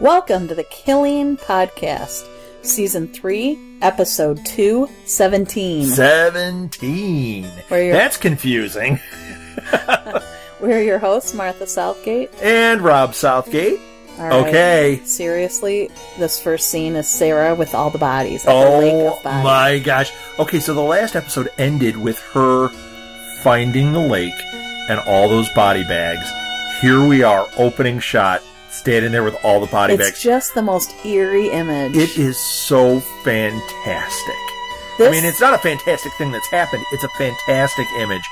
Welcome to the Killing Podcast, Season 3, Episode 2, 17. 17. Where you're- That's confusing. We're your hosts, Martha Southgate. And Rob Southgate. Right. Okay. Seriously, this first scene is Sarah with all the bodies Oh bodies. my gosh. Okay, so the last episode ended with her finding the lake and all those body bags. Here we are, opening shot, standing there with all the body It's bags. It's just the most eerie image. It is so fantastic. This, I mean, it's not a fantastic thing that's happened. It's a fantastic image.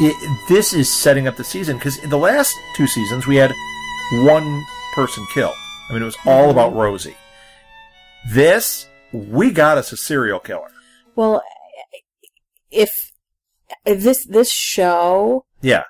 It, this is setting up the season because in the last two seasons we had one person killed. I mean, it was all Mhm. about Rosie. This, we got us a serial killer. well, if if this this show Yeah.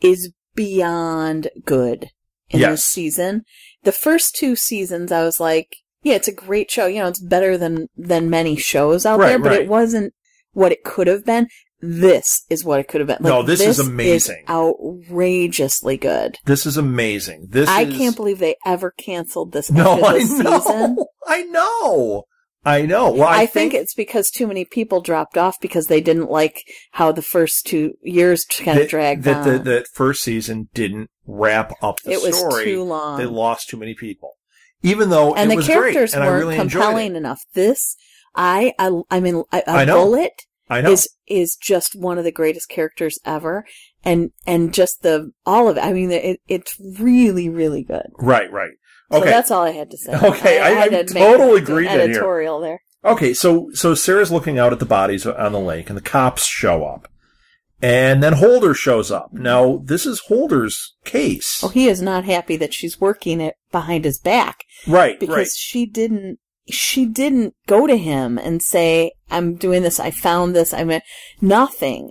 is beyond good in Yes. this season. The first two seasons, I was like, yeah, it's a great show. You know, it's better than than many shows out Right, there, but right. it wasn't what it could have been. This is what it could have been. No, this is amazing. outrageously good. This is amazing. This I is... can't believe they ever canceled this No, I this know. season. I know. I know. Well, I, I, think, it's because too many people dropped off because they didn't like how the first two years kind of dragged that on. the, first season didn't wrap up the it was story. too long. They lost too many people. Even though and it the was characters great, and I weren't really compelling enough. This, I, I, I mean, a, a I know. bullet I know. is is just one of the greatest characters ever, and and just the all of it. I mean, it, it's really, really good. Right, right. So Okay. that's all I had to say. Okay, I- I to make total an agree then here. Editorial there. Okay, so so Sarah's looking out at the bodies on the lake, and the cops show up, and then Holder shows up. Now this is Holder's case, Oh, he is not happy that she's working it behind his back right? because right. she didn't. She didn't go to him and say, "I'm doing this. I found this. I mean, nothing."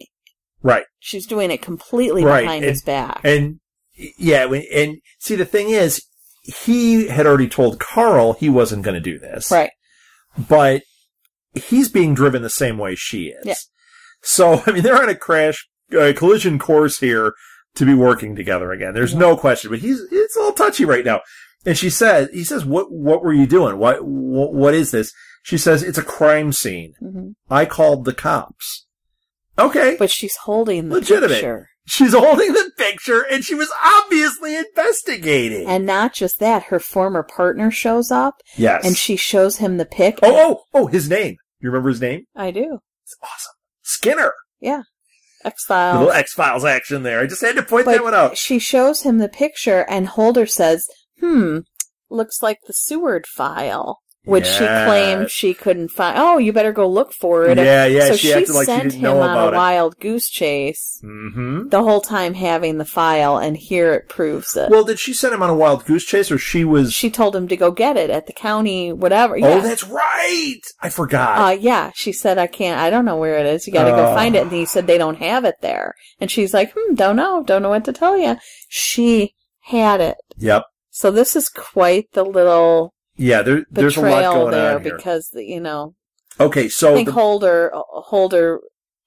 Right. She's doing it completely Right, behind and- his back. And yeah, and see the thing is, he had already told Carl he wasn't going to do this, right. But he's being driven the same way she is. Yeah. So I mean, they're on a crash uh, collision course here to be working together again. There's no question. But he's it's all touchy right now. And she says, he says, what what were you doing? What what, what is this? She says, it's a crime scene. hmm I called the cops. Okay. But she's holding the Legitimate. picture. She's holding the picture and she was obviously investigating. And not just that, her former partner shows up yes. and she shows him the pic. oh, oh, oh, his name. You remember his name? I do. It's awesome. Skinner. Yeah. X Files. little X Files action there. I just had to point But that one out. she shows him the picture and Holder says, hmm, looks like the Seward file, which she Yes. claimed she couldn't find. Oh, you better go look for it. Yeah, yeah. so she, she, acted like she sent him on a it. wild goose chase Mm-hmm. the whole time having the file, and here it proves it. Well, did she send him on a wild goose chase, or she was? she told him to go get it at the county, whatever. Oh, Yeah. that's right. I forgot. Uh, yeah, she said, I can't, I don't know where it is. You gotta go Oh. find it. And he said, they don't have it there. And she's like, hmm, don't know, don't know what to tell you. She had it. yep. So this is quite the little Yeah. There, there's a lot going there on here. because, you know, okay, so I think the, Holder, Holder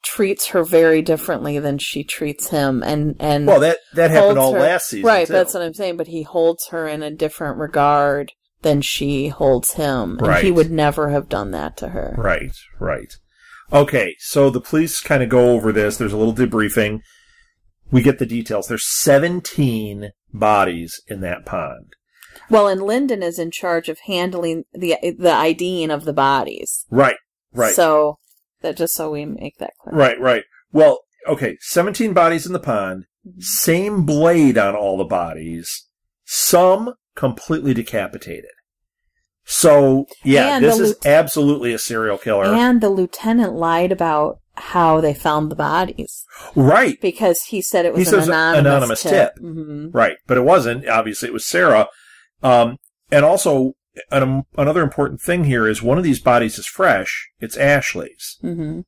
treats her very differently than she treats him. And, and, well, that that happened all her- last season, right, too. that's what I'm saying, but he holds her in a different regard than she holds him. And he would never have done that to her. Right, right. Okay, so the police kind of go over this. There's a little debriefing. We get the details. There's 17 bodies in that pond. Well, and Linden is in charge of handling the the IDing of the bodies. Right, right, So that just so we make that clear. right, right. Well, okay, 17 bodies in the pond. Mhm. Same blade on all the bodies. Some completely decapitated. So, yeah, And this is absolutely a serial killer. And the lieutenant lied about how they found the bodies right, because he said it was He an anonymous, anonymous tip. tip. hmm right. But it wasn't. Obviously, it was Sarah. Um, and also, an, another important thing here is one of these bodies is fresh. It's Ashley's. hmm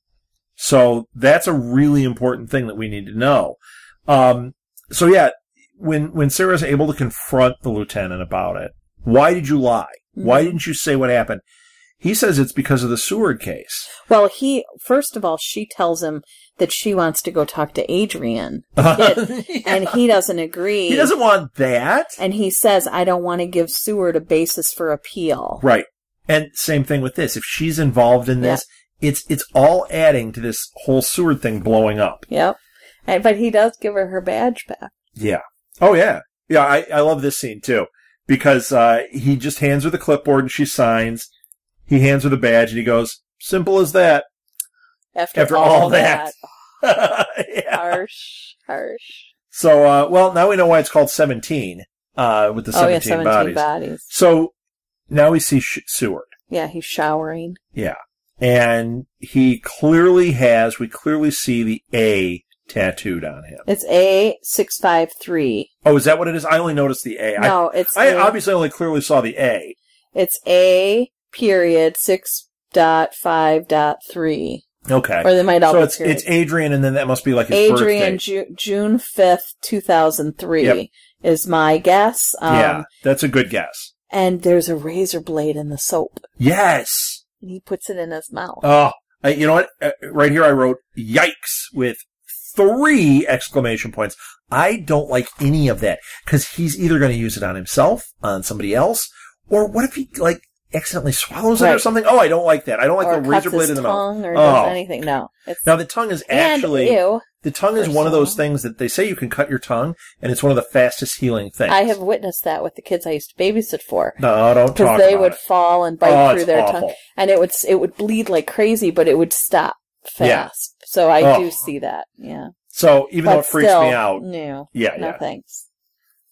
So that's a really important thing that we need to know. Um, so yeah, when when Sarah's able to confront the lieutenant about it, why did you lie? Why Mhm. didn't you say what happened? He says it's because of the Seward case. Well, he first of all, she tells him that she wants to go talk to Adrian, and he doesn't agree. He doesn't want that. And he says, "I don't want to give Seward a basis for appeal." Right. And same thing with this. If she's involved in this, it's it's all adding to this whole Seward thing blowing up. Yep. And, but he does give her her badge back. Yeah. Oh yeah. Yeah, I, I love this scene too. Because uh, he just hands her the clipboard and she signs. He hands her the badge and he goes, Simple as that. After, After all, all that, yeah. harsh, harsh. So uh well now we know why it's called seventeen, uh, with the oh yeah, seventeen, seventeen bodies. bodies. So now we see Sh- Seward. Yeah, he's showering. Yeah. And he clearly has, we clearly see the A tattooed on him. It's A six five three. Oh, is that what it is? I only noticed the A. No, it's I, A, obviously only clearly saw the A. it's A period six dot five dot three, Okay. or they might all so be it's it's Adrian, and then that must be like his Adrian birthday. Ju- June fifth, two thousand three Yep. is my guess. Um, yeah, that's a good guess. and there's a razor blade in the soap, Yes. and he puts it in his mouth. Oh, I, you know what? Uh, right here, I wrote "yikes" with three exclamation points. I don't like any of that because he's either going to use it on himself, on somebody else, or what if he like accidentally swallows it or something? Oh, I don't like that. I don't like or the razor blade in the mouth. tongue, or Oh. anything. No, it's Now the tongue is and actually ew. the tongue is one of those things that they say you can cut your tongue, and it's one of the fastest healing things. I have witnessed that with the kids I used to babysit for. no, don't talk Because they would it. fall and bite Oh, through their awful. tongue, and it would it would bleed like crazy, but it would stop fast. Yeah. So I Oh. do see that. Yeah, So even but though it freaks still, me out, no, yeah, no yeah. thanks.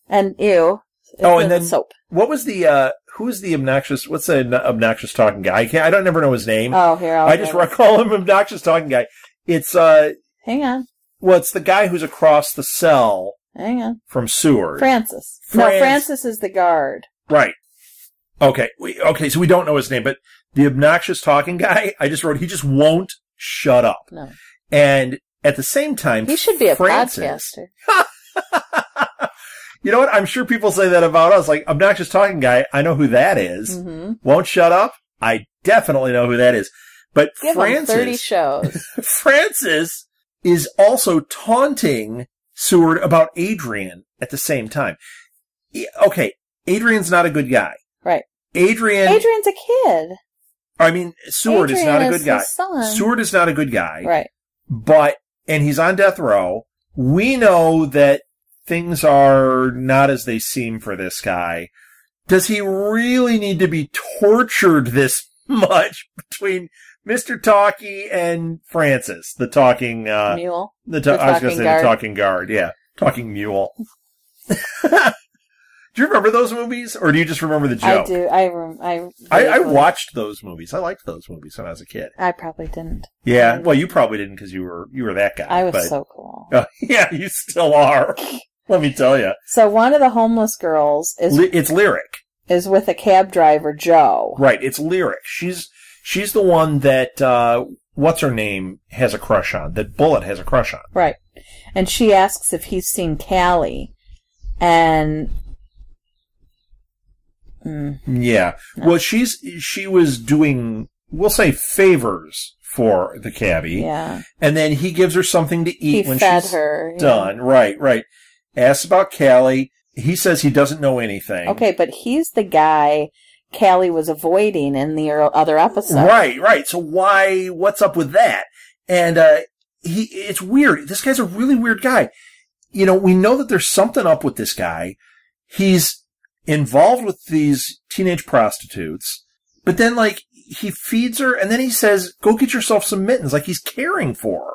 And ew. Oh, and then- soap. What was the uh who's the obnoxious what's the obnoxious talking guy? I can't I don't never know his name. Oh, here I'll I just get it. call him obnoxious talking guy. It's uh hang on, well it's the guy who's across the cell hang on. from Seward. Francis. No, Francis is the guard. Right. Okay. We, okay, so we don't know his name, but the obnoxious talking guy, I just wrote he just won't shut up. No, And at the same time he should be a Francis, podcaster. you know what? I'm sure people say that about us. Like obnoxious talking guy, I know who that is. hmm Won't shut up. I definitely know who that is. But Give Francis, shows. Francis is also taunting Seward about Adrian at the same time. Okay, Adrian's not a good guy. Right. Adrian, Adrian's a kid. I mean, Seward is not a good guy. Seward is not a good guy. Right. But, and he's on death row. We know that things are not as they seem for this guy. Does he really need to be tortured this much between Mr. Talkie and Francis, the talking, uh, Mule. the, ta- the I was going to say guard. the talking guard. Yeah. Talking mule. do you remember those movies or do you just remember the joke? I do. I rem- I. I, I watched those movies. I liked those movies when I was a kid. I probably didn't. Yeah. Well, you probably didn't because you were, you were that guy. I was but- so cool. Uh, yeah, you still are. Let me tell you. So one of the homeless girls is it's lyric. is with a cab driver, Joe. Right. It's lyric. She's, she's the one that, uh, what's her name has a crush on, that Bullet has a crush on. Right. And she asks if he's seen Callie. And mm, Yeah. Well, she's, she was doing, we'll say favors for the cabbie. yeah, And then he gives her something to he eat when fed she's her. yeah. done. Right, right. Asks about Callie. He says he doesn't know anything. Okay, but he's the guy Callie was avoiding in the er- other episode. Right, right. So why, what's up with that? And, uh, he, it's weird. This guy's a really weird guy. You know, we know that there's something up with this guy. He's involved with these teenage prostitutes, but then like, he feeds her and then he says, go get yourself some mittens, like he's caring for her.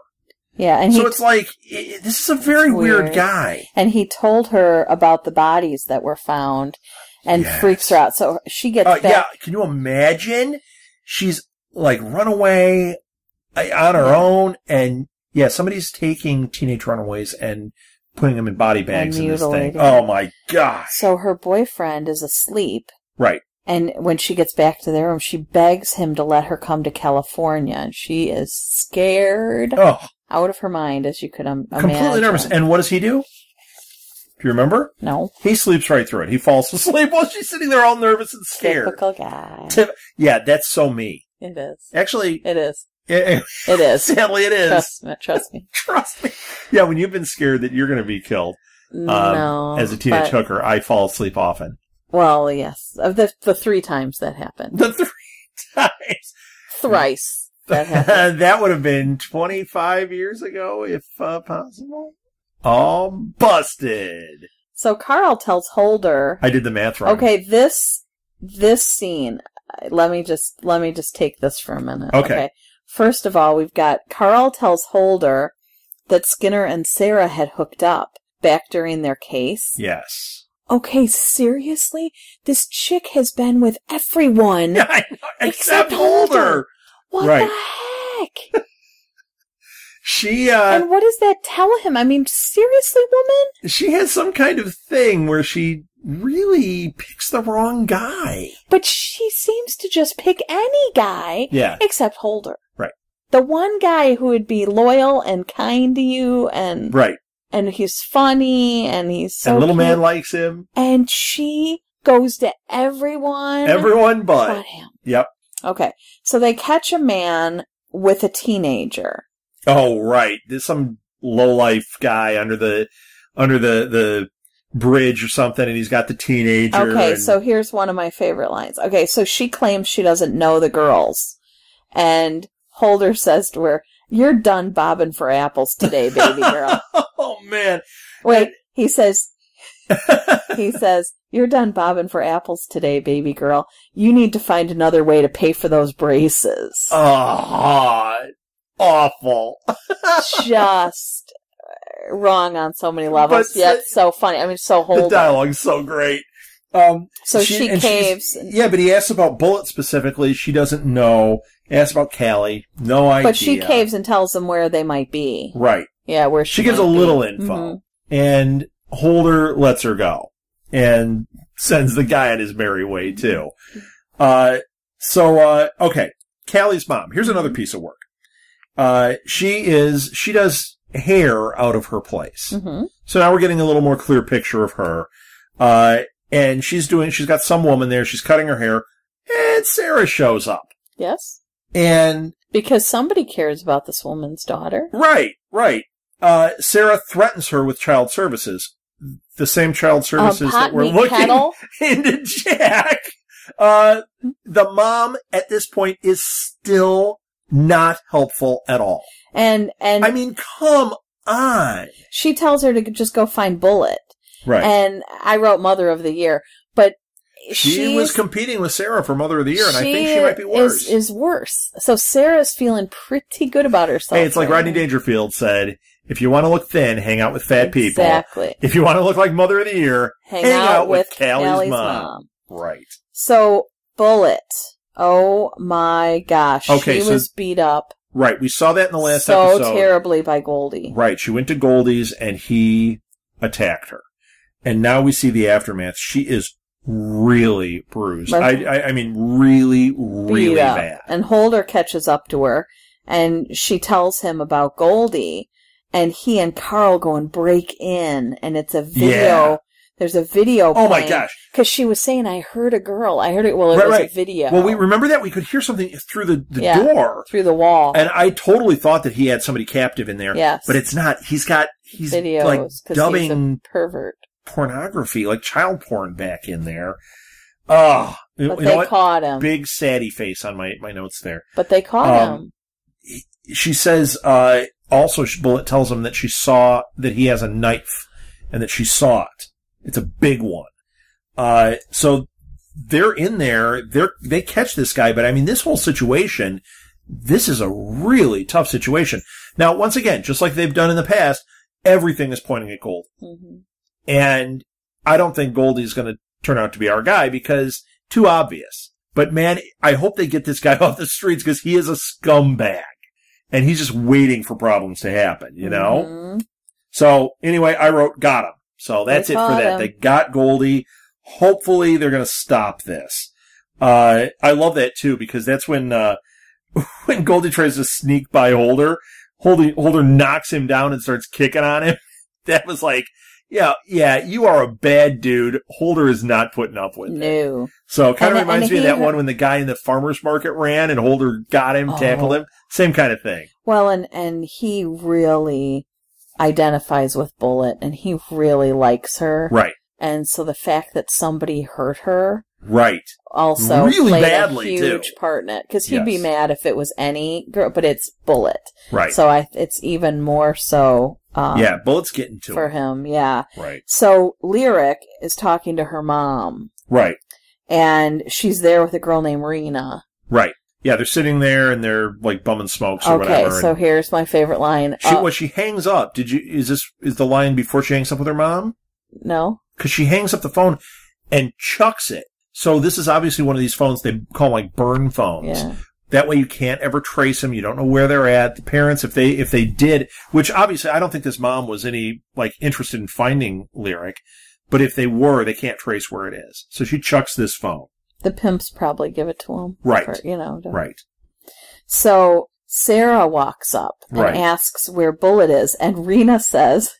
Yeah, and he so it's like, i this is a very weird weird. guy. and he told her about the bodies that were found and Yes. freaks her out. So she gets Uh, back. yeah, can you imagine? She's like run away on her Yeah. own, and yeah, somebody's taking teenage runaways and putting them in body bags in this thing. Oh my god! So her boyfriend is asleep. Right. And when she gets back to their room, she begs him to let her come to California. And she is scared Oh, out of her mind, as you could um, completely nervous. And what does he do? Do you remember? No. He sleeps right through it. He falls asleep while she's sitting there all nervous and scared. Typical guy. Tip- Yeah, that's so me. It is. Actually, It is. eh, It is. sadly it is. Trust me. Trust me. Trust me. Yeah, when you've been scared that you're going to be killed um, no. as a teenage but- hooker, I fall asleep often. Well, yes. Of the the three times that happened, The three times. thrice that that would have been 25 years ago, if uh, possible. All busted. So Carl tells Holder, I did the math wrong. okay, this this scene. uh, Let me just let me just take this for a minute. Okay. First of all, we've got Carl tells Holder that Skinner and Sarah had hooked up back during their case. Yes. Okay, seriously? This chick has been with everyone. Yeah, know, Except except Holder. What Right. the heck? She uh and what does that tell him? I mean, seriously, woman? she has some kind of thing where she really picks the wrong guy. But she seems to just pick any guy Yeah. except Holder. Right. The one guy who would be loyal and kind to you and Right. and he's funny and he's so and little cute. man likes him. and she goes to everyone Everyone but but. him. Yep. Okay. So they catch a man with a teenager. Oh, right. There's some low life guy under the under the the bridge or something, and he's got the teenager. Okay, and- so here's one of my favorite lines. Okay, so she claims she doesn't know the girls. And Holder says to her, You're done bobbing for apples today, baby girl. oh man. Wait, he says, he says, You're done bobbing for apples today, baby girl. You need to find another way to pay for those braces. Oh, awful. Just wrong on so many levels, But yet the- so funny. I mean, so The Holder. dialogue's so great. Um, So she she's- caves. Yeah, but he asks about Bullet specifically. She doesn't know. He asks about Callie. No idea. But she caves and tells them where they might be. Right. Yeah, where she She gives a might be. little info. Mhm. And Holder lets her go. And sends the guy on his merry way too. Uh, so, uh, okay. Callie's mom. Here's another piece of work. Uh, she is, she does hair out of her place. Mhm. So now we're getting a little more clear picture of her. Uh, and she's doing, she's got some woman there, she's cutting her hair, and Sarah shows up. Yes. And, Because somebody cares about this woman's daughter. right, right. Uh, Sarah threatens her with child services. The same child services pot that we're looking kettle. into Jack. Uh, the mom at this point is still not helpful at all. And, and I mean, come on. she tells her to just go find Bullet. Right. And I wrote Mother of the Year, but she was competing with Sarah for Mother of the Year, and I think she might be worse. Is, is worse. So Sarah's feeling pretty good about herself. Hey, it's like Rodney. Dangerfield said, if you want to look thin, hang out with fat people. Exactly. If you want to look like Mother of the Year, Hang, hang out, out with with Callie's Callie's mom. mom. right. So Bullet. Oh my gosh. Okay, she so- was beat up Right. We saw that in the last so episode. So terribly by Goldie. Right. She went to Goldie's and he attacked her. And now we see the aftermath. She is really bruised. I, I, I mean, really, really bad. And Holder catches up to her and she tells him about Goldie and he and Carl go and break in and it's a video. Yeah. There's a video Oh my gosh. Because she was saying, I heard a girl. I heard it. Well, it Right, was right. a video. Well, we remember that we could hear something through the, the Yeah. door. through the wall. And I totally thought that he had somebody captive in there. Yes. But it's not. He's got, he's videos like dubbing a pervert. pornography, like child porn back in there. Oh, you But know they caught him. Big saddy face on my, my notes there. But they caught Um, him. she says uh also bullet tells him that she saw that he has a knife and that she saw it. It's a big one. Uh so they're in there. They're they catch this guy but i mean this whole situation this is a really tough situation. Now once again just like they've done in the past everything is pointing at gold hmm and i don't think goldie's going to turn out to be our guy because too obvious. But man i hope they get this guy off the streets because he is a scumbag and he's just waiting for problems to happen, you know? Mhm. So anyway, I wrote got him. So that's They it for that. him. They got Goldie. Hopefully they're going to stop this. Uh, I love that too because that's when, uh, when Goldie tries to sneak by Holder, Holder, Holder knocks him down and starts kicking on him. That was like, yeah, yeah, you are a bad dude. Holder is not putting up with it. No. So it kind of reminds me of that one when the guy in the farmer's market ran and Holder got him, tackled Oh. him. Same kind of thing. Well, and and he really identifies with Bullet, and he really likes her. Right. And so the fact that somebody hurt her Right. also Really played badly, a too. huge part in it because he'd be mad if it was any girl, but it's Bullet. Right. So I, it's even more so. Um, yeah, Bullet's getting to for him. him, yeah. Right. So Lyric is talking to her mom, Right. and she's there with a girl named Rena. Right. Yeah, they're sitting there and they're like bumming smokes or Okay, whatever. so here's my favorite line. she, Uh, well, she hangs up. Did you? Is this is the line before she hangs up with her mom? no, Because she hangs up the phone and chucks it. So this is obviously one of these phones they call like burn phones. yeah, That way you can't ever trace them. You don't know where they're at. The parents, if they, if they did, which obviously I don't think this mom was any, like, interested in finding Lyric, but if they were, they can't trace where it is. So she chucks this phone. the pimps probably give it to him, Right. for, you know. to- Right. So Sarah walks up and Right. asks where Bullet is, and Rena says,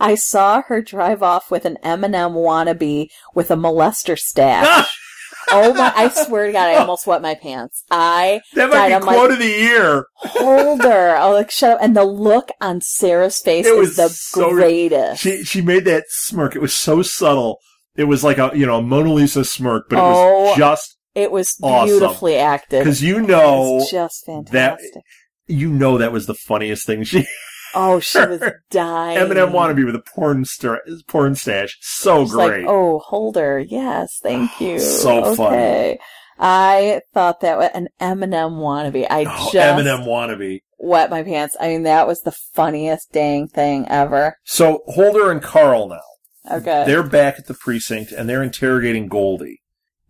"I saw her drive off with an Eminem wannabe with a molester stash." oh my! I swear to God, I almost wet my pants. I that might died. be I'm like, quote of the year. hold her. Was oh, like, shut up. And the look on Sarah's face It is was the so- greatest. She, she made that smirk. It was so subtle. It was like a, you know, a Mona Lisa smirk, but it Oh, was just, it was awesome. beautifully acted. cause you know, just fantastic. you know that was the funniest thing she, oh, she was dying. Eminem wannabe with a porn star, porn stash. So She's like, great. oh, Holder, yes, thank you. So funny. okay. I thought that was an Eminem wannabe. I Oh, just Eminem wannabe. wet my pants. I mean, that was the funniest dang thing ever. So Holder and Carl now. Okay. They're back at the precinct and they're interrogating Goldie.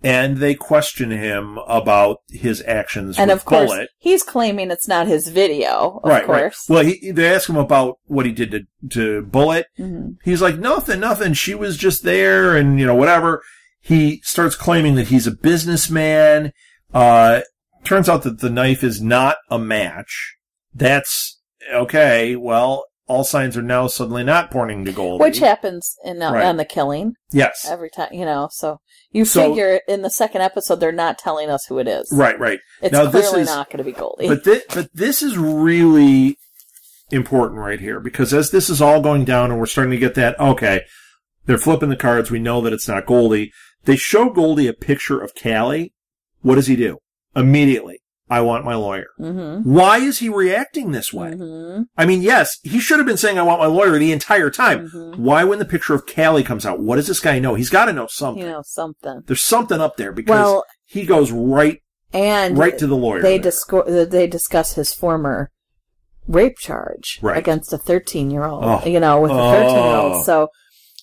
And they question him about his actions and with of course, Bullet. he's claiming it's not his video. Of right, course. right. Well, he, they ask him about what he did to, to Bullet. hmm He's like, nothing, nothing. She was just there and, you know, whatever. He starts claiming that he's a businessman. Uh, turns out that the knife is not a match. That's okay. Well, all signs are now suddenly not pointing to Goldie. Which happens in uh, Right. on the killing yes. every time, you know. So you So- figure in the second episode they're not telling us who it is. Right, right. It's Now, this clearly is- not going to be Goldie. But this, but this is really important right here because as this is all going down and we're starting to get that, okay, they're flipping the cards. We know that it's not Goldie. They show Goldie a picture of Callie. What does he do? Immediately. I want my lawyer. hmm Why is he reacting this way? hmm I mean, yes, he should have been saying I want my lawyer the entire time. hmm Why when the picture of Callie comes out? What does this guy know? He's got to know something. You know something. There's something up there because Well, he goes right, and right to the lawyer. they disco- they discuss his former rape charge Right. against a 13 year old. Oh. You know, with a 13 year Oh. old. So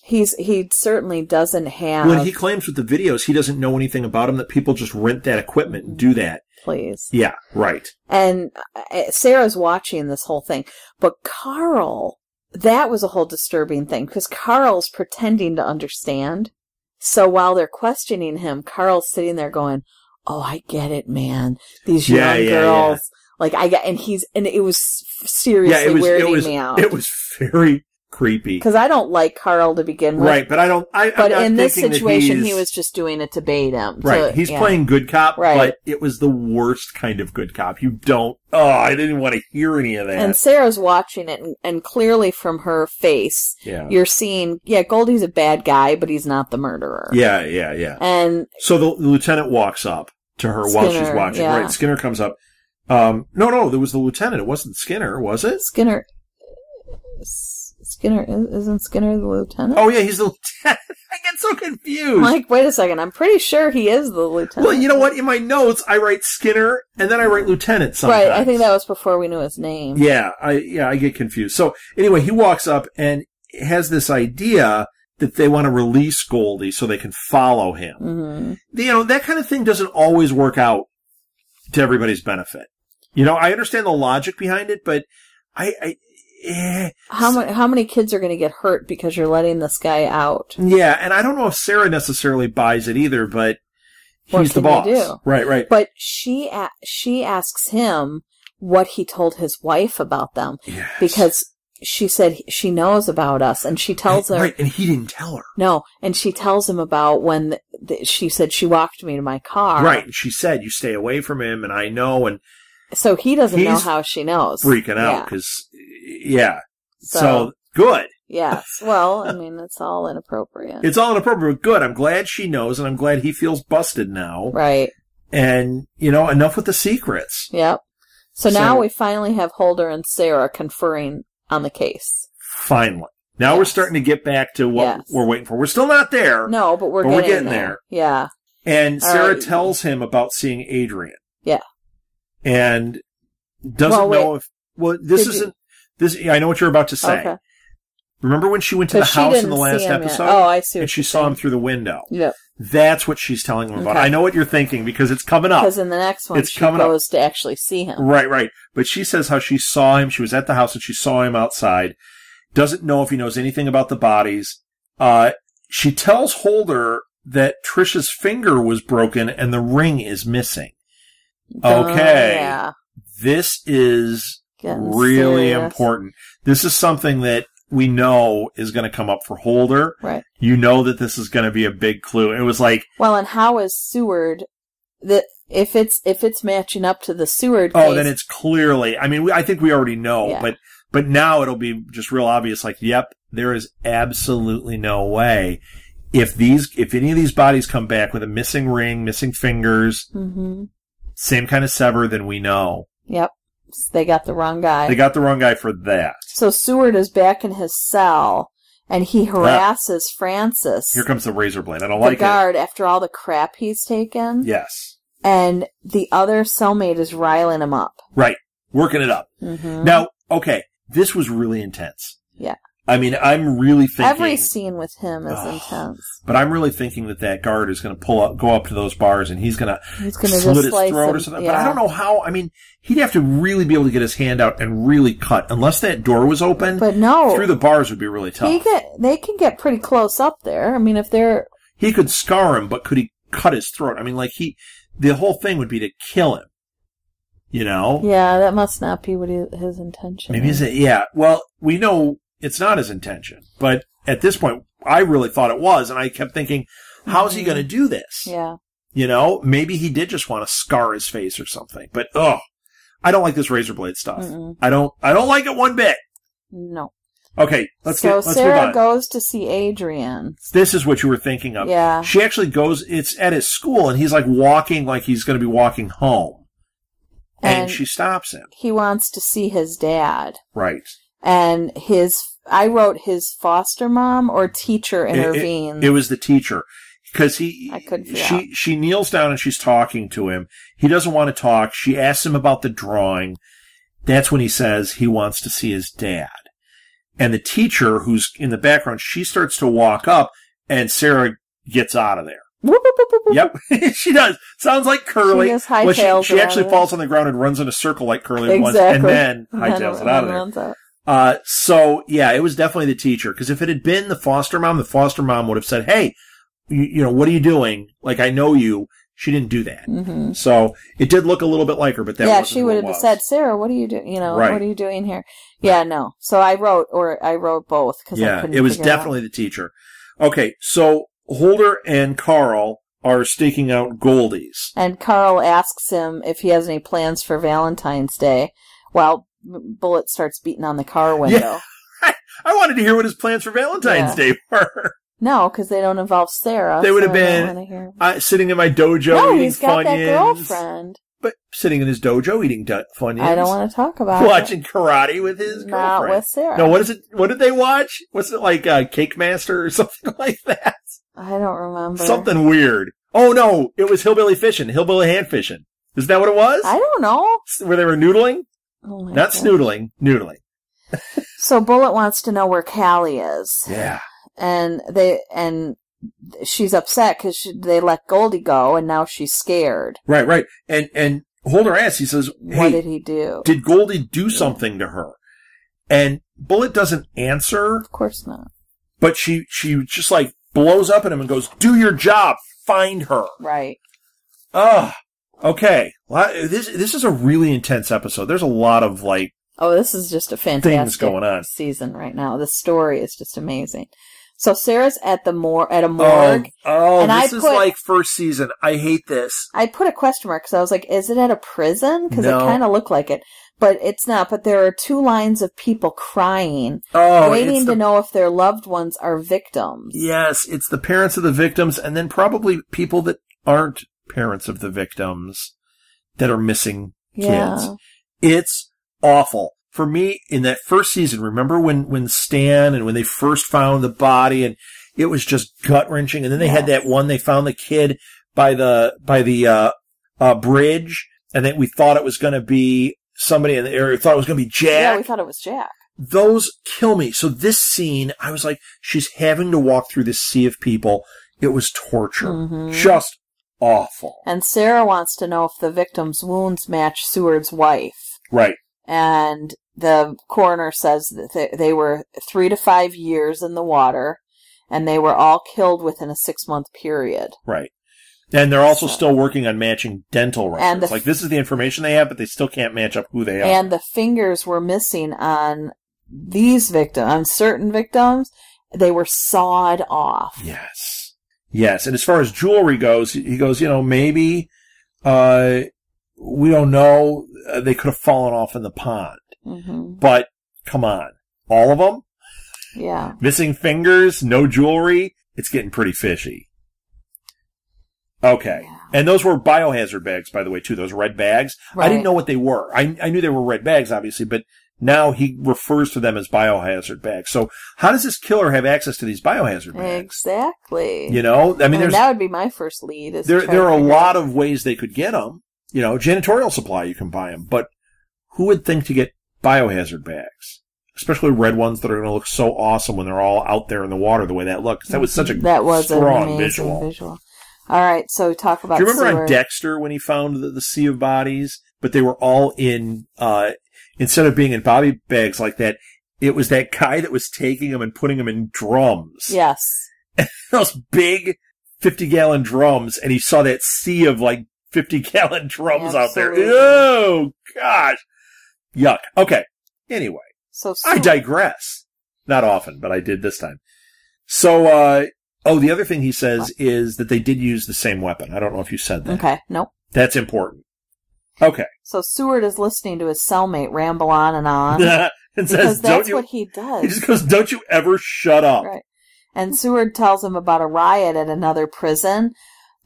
he's he certainly doesn't have. When he claims with the videos he doesn't know anything about him, that people just rent that equipment and do that. please. Yeah, right. And uh, Sarah's watching this whole thing, but Carl, that was a whole disturbing thing because Carl's pretending to understand. So while they're questioning him, Carl's sitting there going, "Oh, I get it, man. These young Yeah, yeah, girls, like I get." And he's and it was seriously Yeah, it was weirding it was me out it was very creepy. because I don't like Carl to begin with. Right, but I don't. I, I'm But in this situation, he was just doing it to bait him. right. he's yeah. playing good cop, Right. but it was the worst kind of good cop. You don't. Oh, I didn't want to hear any of that. And Sarah's watching it, and, and clearly from her face, yeah, you're seeing, yeah, Goldie's a bad guy, but he's not the murderer. yeah, yeah, yeah. And So the, the lieutenant walks up to her while she's watching. yeah. Right, Skinner comes up. Um, no, no, there was the lieutenant. It wasn't Skinner, was it? Skinner, Skinner, isn't Skinner the lieutenant? Oh yeah, he's the lieutenant. I get so confused. I'm like, wait a second, I'm pretty sure he is the lieutenant. Well, you know what? In my notes, I write Skinner and then I write Lieutenant. Sometimes. Right, I think that was before we knew his name. Yeah, I yeah I get confused. So anyway, he walks up and has this idea that they want to release Goldie so they can follow him. hmm You know that kind of thing doesn't always work out to everybody's benefit. You know, I understand the logic behind it, but I, I eh, How many how many kids are going to get hurt because you're letting this guy out? yeah, and I don't know if Sarah necessarily buys it either, but he's the boss, right? Right. But she a- she asks him what he told his wife about them Yes. because she said she knows about us, and she tells her right, and he didn't tell her. no, and she tells him about when the, the, she said she walked me to my car. Right, and she said you stay away from him, and I know, and So he doesn't know how she knows. freaking out because yeah. So, So- good. Yes. Well, I mean, it's all inappropriate. It's all inappropriate. Good. I'm glad she knows, and I'm glad he feels busted now. right. And you know, enough with the secrets. Yep. So, So- now we finally have Holder and Sarah conferring on the case. Finally, now we're starting to get back to what Yes. we're waiting for. We're still not there. No, but we're But we're getting, getting there. there. Yeah. And All Sarah right. tells him about seeing Adrian. Yeah. And doesn't Well, know if well this Did isn't this I know what you're about to say. Okay. Remember when she went to the house in the last him yet. episode? Oh, I see. and she saw him through the window. Yep. That's what she's telling him about. Okay. I know what you're thinking because it's coming up. Because in the next one, It's she coming up. to actually see him. Right, right. But she says how she saw him. She was at the house and she saw him outside. Doesn't know if he knows anything about the bodies. Uh, she tells Holder that Trisha's finger was broken and the ring is missing. Okay. Uh, yeah. This is Getting really serious. important. This is something that we know is going to come up for Holder. Right. You know that this is going to be a big clue. It was like, Well, and how is Seward that if it's if it's matching up to the Seward oh, case, then it's clearly, I mean, we, I think we already know, Yeah. but, but now it'll be just real obvious. Like, yep, there is absolutely no way. If these, if any of these bodies come back with a missing ring, missing fingers, hmm same kind of sever, then we know. Yep. They got the wrong guy. They got the wrong guy for that. so Seward is back in his cell and he harasses Francis, Here comes the razor blade. I don't like it. guard, after all the crap he's taken. Yes. And the other cellmate is riling him up. Right. Working it up. hmm Now, okay, this was really intense. Yeah. I mean, I'm really thinking, Every scene with him is Ugh. intense. but I'm really thinking that that guard is going to pull up, go up to those bars, and he's going to He's going to slit his throat him. or something. Yeah. But I don't know how. I mean, he'd have to really be able to get his hand out and really cut, unless that door was open. But no, through the bars would be really tough. they can get pretty close up there. I mean, if they're he could scar him, but could he cut his throat? I mean, like he, the whole thing would be to kill him. You know? yeah, that must not be what he, his intention. Maybe is. is it? Yeah. Well, we know it's not his intention, but at this point, I really thought it was, and I kept thinking, how's he going to mm-hmm. do this? Yeah. You know, maybe he did just want to scar his face or something. But oh, I don't like this razor blade stuff. Mm-mm. I don't. I don't like it one bit. No. Okay, let's so get. Let's Sarah goes to see Adrian. this is what you were thinking of. Yeah. She actually goes. It's at his school, and he's like walking like he's going to be walking home, and, And she stops him. he wants to see his dad. Right. And his, I wrote his foster mom or teacher It- it- intervenes. It was the teacher because he. I couldn't She she kneels down and she's talking to him. He doesn't want to talk. She asks him about the drawing. That's when he says he wants to see his dad. And the teacher, who's in the background, she starts to walk up, and Sarah gets out of there. Yep, she does. Sounds like Curly. She well, she, she actually falls on the ground and runs in a circle like Curly once, Exactly. and then And then hightails it out of there. Uh, so yeah, it was definitely the teacher. Because if it had been the foster mom, the foster mom would have said, "Hey, you, you know, what are you doing? Like, I know you." She didn't do that. hmm So it did look a little bit like her, but that yeah, she would have said, Sarah, what are you doing? You know, Right. what are you doing here? Yeah, no. So I wrote, or I wrote both because I "Yeah, couldn't it was definitely the teacher." Okay, so Holder and Carl are staking out Goldies. And Carl asks him if he has any plans for Valentine's Day while Bullet starts beating on the car window. Yeah. I wanted to hear what his plans for Valentine's Yeah. Day were. No, because they don't involve Sarah. They would so have been- Uh, sitting in my dojo No, eating he's got that girlfriend. But sitting in his dojo eating Funyuns. I don't want to talk about watching karate with his. Not girlfriend. with Sarah. No, what is it? What did they watch? What's it like? Uh, Cake Master or something like that? I don't remember. Something weird. Oh no, it was hillbilly fishing, hillbilly hand fishing. Is that what it was? I don't know. Where they were noodling? Oh Not God. snoodling, noodling. So Bullet wants to know where Callie is, Yeah. and they and she's upset because they let Goldie go, and now she's scared. Right, right. And and Holder asks, he says, what did he do? did Goldie do something to her?" And Bullet doesn't answer, of course not. but she she just like blows up at him and goes, "Do your job. Find her." Right. Oh, okay. Well, this this is a really intense episode. There's a lot of like Oh, this is just a fantastic going on. season right now. The story is just amazing. So Sarah's at the mor at a Oh, morgue. oh And I this is like first season. I hate this. I put a question mark because I was like, is it at a prison? Because No. it kind of looked like it, but it's not. But there are two lines of people crying, Oh, waiting it's to know if their loved ones are victims. yes, it's the parents of the victims, and then probably people that aren't parents of the victims that are missing kids. Yeah. It's awful. For me, in that first season, remember when, when Stan and when they first found the body and it was just gut wrenching. And then they had that one, they found the kid by the, by the, uh, uh, bridge and then we thought it was going to be somebody in the area, thought it was going to be Jack. Yeah, we thought it was Jack. Those kill me. So this scene, I was like, she's having to walk through this sea of people. It was torture. Mhm. Just awful. And Sarah wants to know if the victim's wounds match Seward's wife. Right. And the coroner says that they, they were three to five years in the water, and they were all killed within a six month period. Right. And they're also So- still working on matching dental records. Like this is the information they have, but they still can't match up who they are. And the fingers were missing on these victims, on certain victims. They were sawed off. yes. Yes. And as far as jewelry goes, he goes, you know, maybe, uh, we don't know. Uh, they could have fallen off in the pond, hmm but come on. All of them? Yeah. Missing fingers, no jewelry. It's getting pretty fishy. Okay. Yeah. And those were biohazard bags, by the way, too. Those red bags. I didn't know what they were. I, I knew they were red bags, obviously, but now he refers to them as biohazard bags. So how does this killer have access to these biohazard bags? Exactly. You know, I mean, there's, that would be my first lead. Is there, there are a lot of ways they could get them. You know, janitorial supply, you can buy them, but who would think to get biohazard bags? Especially red ones that are going to look so awesome when they're all out there in the water the way that looks. That was such a that was strong visual. visual. All right, so talk about. Do you remember on Dexter when he found the, the sea of bodies, but they were all in, uh, instead of being in bobby bags like that, it was that guy that was taking them and putting them in drums. Yes. Those big 50 gallon drums, and he saw that sea of like 50 gallon drums out there. Oh, gosh. Yuck. Okay. Anyway, So I digress. Not often, but I did this time. So, uh, oh, the other thing he says is that they did use the same weapon. I don't know if you said that. Okay, nope. That's important. Okay. So Seward is listening to his cellmate ramble on and on and because says, that's don't you, what he does. he just goes, don't you ever shut up. Right. And Seward tells him about a riot at another prison,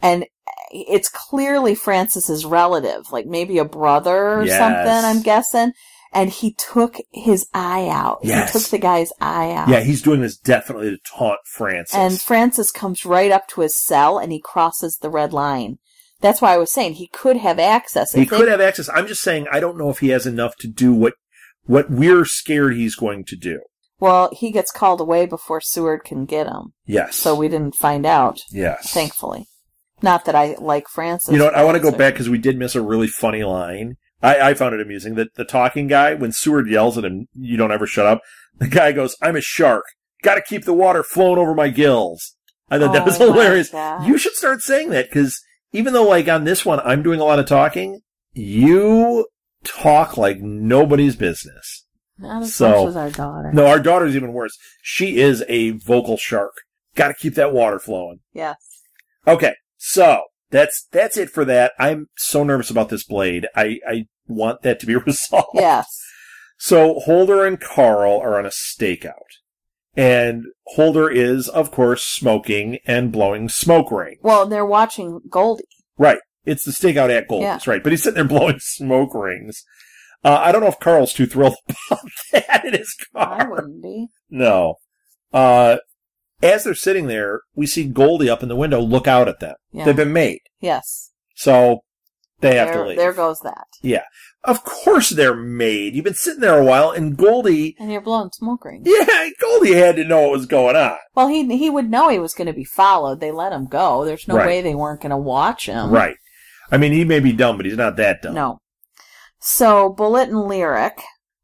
and it's clearly Francis's relative, like maybe a brother or Yes. something, I'm guessing. And he took his eye out. Yes. He took the guy's eye out. Yeah, he's doing this definitely to taunt Francis. And Francis comes right up to his cell and he crosses the red line. That's why I was saying he could have access. he could have access. I'm just saying, I don't know if he has enough to do what, what we're scared he's going to do. Well, he gets called away before Seward can get him. Yes. So we didn't find out, yes. thankfully. Not that I like Francis. You know what? I want to go back because we did miss a really funny line. I, I found it amusing that the talking guy, when Seward yells at him, you don't ever shut up. The guy goes, I'm a shark. Got to keep the water flowing over my gills. I thought that Oh was my hilarious. You should start saying that because even though like on this one, I'm doing a lot of talking, you talk like nobody's business. Not as So- much as our daughter. No, our daughter's even worse. She is a vocal shark. Got to keep that water flowing. Yes. Okay, so that's that's it for that. I'm so nervous about this blade. I I want that to be resolved. Yes. So Holder and Carl are on a stakeout, and Holder is, of course, smoking and blowing smoke rings. Well, they're watching Goldie. Right. It's the stakeout at Goldie's, Yeah. right? But he's sitting there blowing smoke rings. Uh, I don't know if Carl's too thrilled about that in his car. I wouldn't be. No. Uh, as they're sitting there, we see Goldie up in the window look out at them. Yeah. They've been made. Yes. So they have to There, leave. there goes that. Of course they're made. You've been sitting there a while and Goldie, And you're blowing smoke rings. yeah, Goldie had to know what was going on. Well, he he would know he was going to be followed. They let him go. There's no Right. way they weren't going to watch him. Right. I mean, he may be dumb, but he's not that dumb. No. So Bullet and Lyric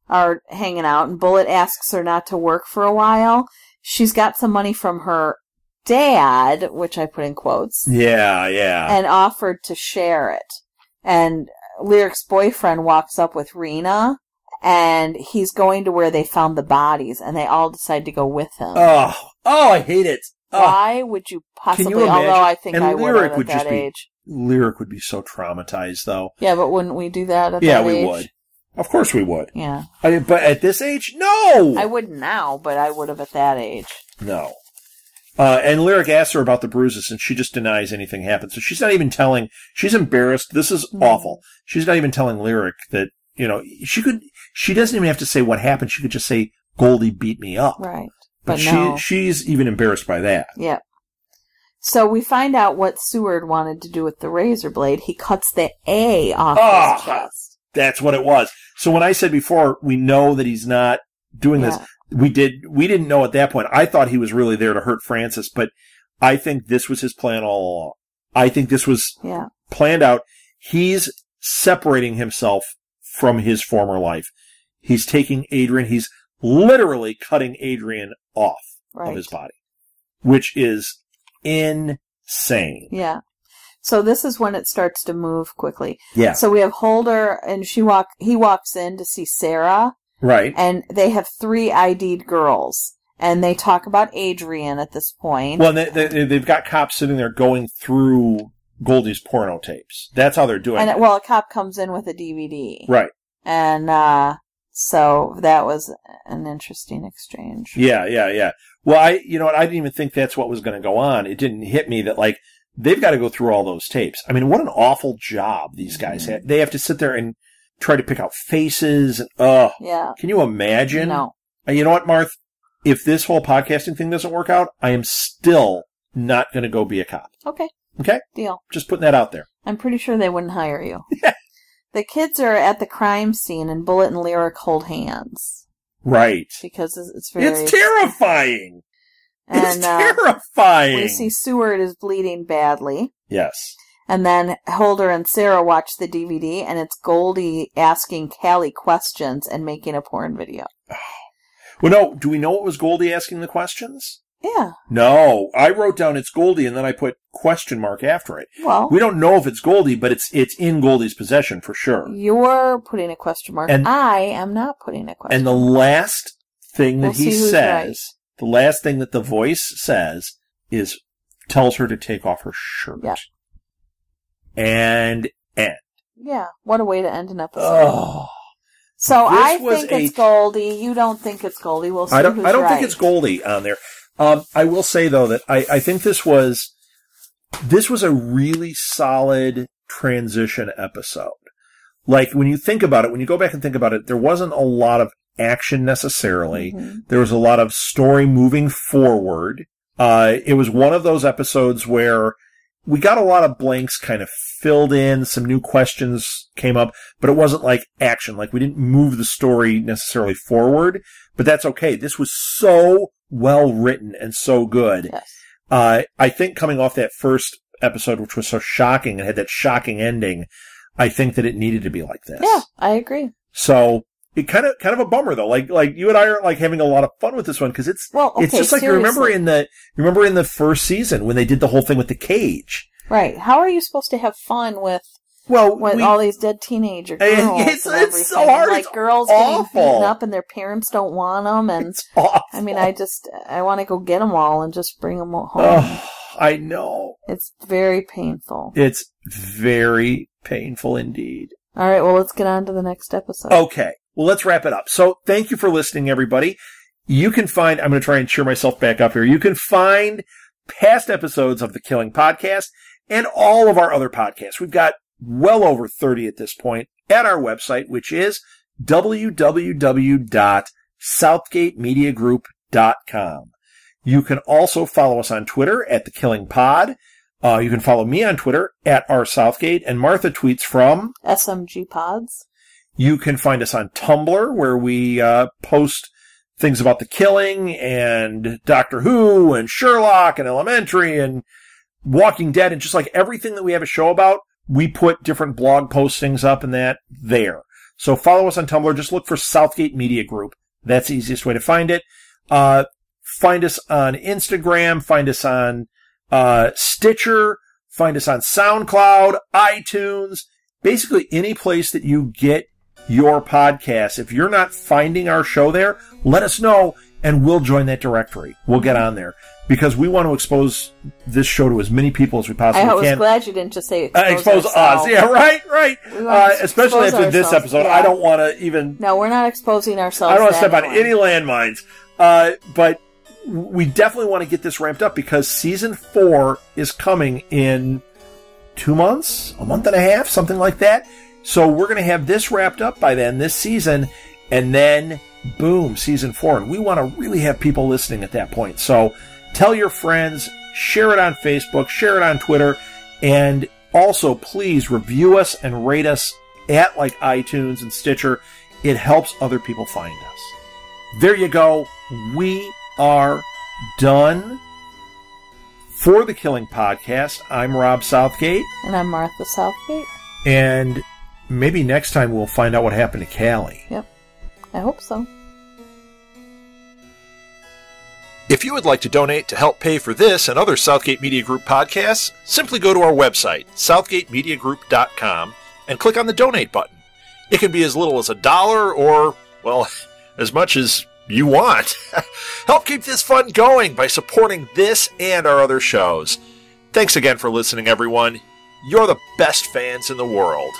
are hanging out, and Bullet asks her not to work for a while. She's got some money from her dad, which I put in quotes, Yeah, yeah. and offered to share it. And Lyric's boyfriend walks up with Rena, and he's going to where they found the bodies, and they all decide to go with him. Oh, oh, I hate it. Oh, Why would you possibly? imagine? Although I think And I would Lyric at would that just be- age. Lyric would be so traumatized, though. Yeah, but wouldn't we do that at Yeah, that we age? would. Of course we would. Yeah, I but at this age, no, I wouldn't now, but I would have at that age. no. Uh, and Lyric asks her about the bruises, and she just denies anything happened. So she's not even telling. She's embarrassed. This is Mhm. awful. She's not even telling Lyric that you know she could. She doesn't even have to say what happened. She could just say Goldie beat me up. Right. But, But she no. she's even embarrassed by that. Yep. So we find out what Seward wanted to do with the razor blade. He cuts the A off Ah. his chest. That's what it was. So when I said before, we know that he's not doing this. We did. We didn't know at that point. I thought he was really there to hurt Francis, but I think this was his plan all along. I think this was Yeah. planned out. He's separating himself from his former life. He's taking Adrian. He's literally cutting Adrian off Right. of his body, which is insane. Yeah. So this is when it starts to move quickly. Yeah. So we have Holder and she walk he walks in to see Sarah Right. and they have three ID'd girls. And they talk about Adrian at this point. Well, they, they, they've got cops sitting there going through Goldie's porno tapes. That's how they're doing and it. well, a cop comes in with a DVD. Right. And uh so that was an interesting exchange. Yeah, yeah, yeah. Well, I, you know what? I didn't even think that's what was going to go on. It didn't hit me that like they've got to go through all those tapes. I mean, what an awful job these guys Mhm. have. They have to sit there and try to pick out faces. And, uh, Yeah. can you imagine? No. And you know what, Marth? If this whole podcasting thing doesn't work out, I am still not going to go be a cop. Okay. Okay? Deal. Just putting that out there. I'm pretty sure they wouldn't hire you. the kids are at the crime scene and Bullet and Lyric hold hands Right. because it's it's very It's terrifying. and it's uh, terrifying. we see Seward is bleeding badly. yes. And then Holder and Sarah watch the DVD, and it's Goldie asking Kallie questions and making a porn video. Well, no. Do we know what was Goldie asking the questions? Yeah. No, I wrote down it's Goldie and then I put question mark after it. Well, We don't know if it's Goldie, but it's it's in Goldie's possession for sure. you're putting a question mark. And- I am not putting a question. And the last thing that We'll he says, right. the last thing that the voice says is tells her to take off her shirt. And end. yeah. What a way to end an episode. Oh. so I think a- it's Goldie. You don't think it's Goldie. We'll see I don't I don't right. think it's Goldie on there. Um, I will say though that I, I think this was this was a really solid transition episode. Like when you think about it, when you go back and think about it, there wasn't a lot of action necessarily. Mhm. There was a lot of story moving forward. Uh, it was one of those episodes where we got a lot of blanks kind of filled in, some new questions came up, but it wasn't like action. Like we didn't move the story necessarily forward, but that's okay. This was so well written and so good. Yes. Uh, I think coming off that first episode, which was so shocking and had that shocking ending, I think that it needed to be like this. Yeah, I agree. So it kind of kind of a bummer though. Like like you and I are like having a lot of fun with this one because it's Well, okay, it's just like you remember in the remember in the first season when they did the whole thing with the cage. Right. How are you supposed to have fun with Well, with we- all these dead teenager girls? it's- and it's so hard, Like it's girls awful. getting beaten up and their parents don't want them. And. I mean, I just I want to go get them all and just bring them home. Oh, I know. It's very painful. It's very painful indeed. All right. Well, let's get on to the next episode. Okay. Well, let's wrap it up. So thank you for listening, everybody. You can find, I'm going to try and cheer myself back up here. You can find past episodes of the Killing Podcast and all of our other podcasts. We've got well over 30 at this point at our website, which is www.southgatemediagroup.com. You can also follow us on Twitter at the Killing Pod. Uh, you can follow me on Twitter at R Southgate and Martha tweets from SMG pods. You can find us on Tumblr where we uh, post things about the killing and Doctor Who and Sherlock and Elementary and Walking Dead and just like everything that we have a show about, we put different blog postings up and that there. So follow us on Tumblr. Just look for Southgate Media Group. That's the easiest way to find it. Uh, find us on Instagram. Find us on uh, Stitcher. Find us on SoundCloud, iTunes, basically any place that you get your podcast. If you're not finding our show there, let us know and we'll join that directory. We'll get on there because we want to expose this show to as many people as we possibly can. I was glad you didn't just say Uh, expose, expose us. Yeah, right, right. Uh, especially expose after this episode, yeah. I don't want to even No, we're not exposing ourselves. I don't want to to step on any landmines. Uh, but we definitely want to get this ramped up because season four is coming in two months, a month and a half, something like that. So we're going to have this wrapped up by then, this season, and then boom, season four. And we want to really have people listening at that point. So tell your friends, share it on Facebook, share it on Twitter, and also please review us and rate us at like iTunes and Stitcher. It helps other people find us. There you go. We are done. For the Killing Podcast, I'm Rob Southgate, And I'm Martha Southgate. and maybe next time we'll find out what happened to Kallie. Yep. I hope so. If you would like to donate to help pay for this and other Southgate Media Group podcasts, simply go to our website, southgatemediagroup.com, and click on the donate button. It can be as little as a dollar or, well, as much as you want. help keep this fun going by supporting this and our other shows. Thanks again for listening, everyone. You're the best fans in the world.